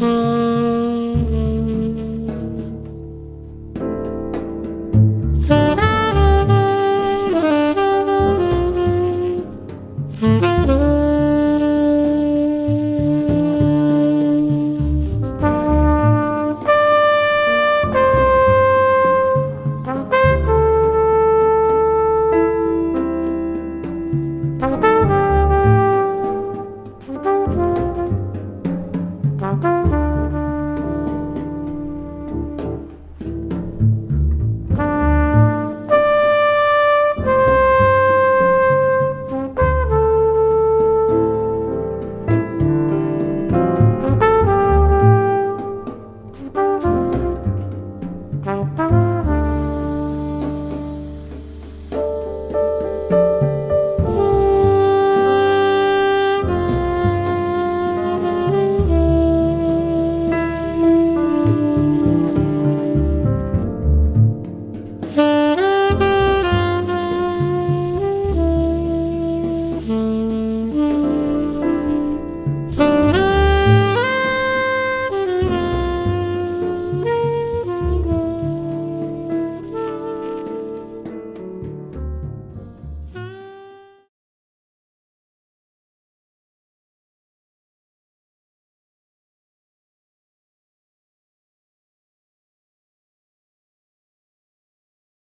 Mm-hmm.